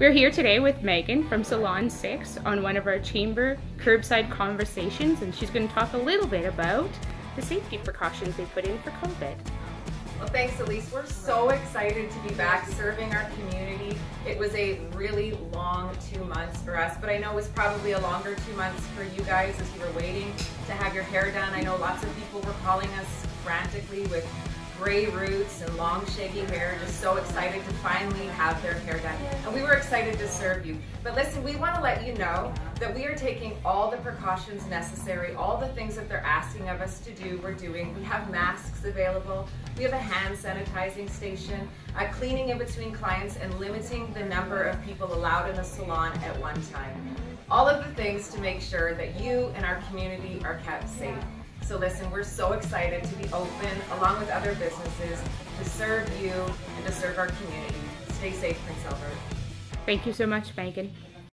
We're here today with Meaghan from Salon 6 on one of our chamber curbside conversations and she's going to talk a little bit about the safety precautions they put in for COVID. Well, thanks, Elise. We're so excited to be back serving our community. It was a really long two months for us, but I know it was probably a longer two months for you guys as you were waiting to have your hair done. I know lots of people were calling us frantically with gray roots and long shaggy hair, just so excited to finally have their hair done. And we were excited to serve you. But listen, we want to let you know that we are taking all the precautions necessary, all the things that they're asking of us to do, we're doing. We have masks available, we have a hand sanitizing station, uh, cleaning in between clients and limiting the number of people allowed in the salon at one time. All of the things to make sure that you and our community are kept safe. So listen, we're so excited to be open along with other businesses to serve you and to serve our community. Stay safe, Prince Albert. Thank you so much, Meaghan.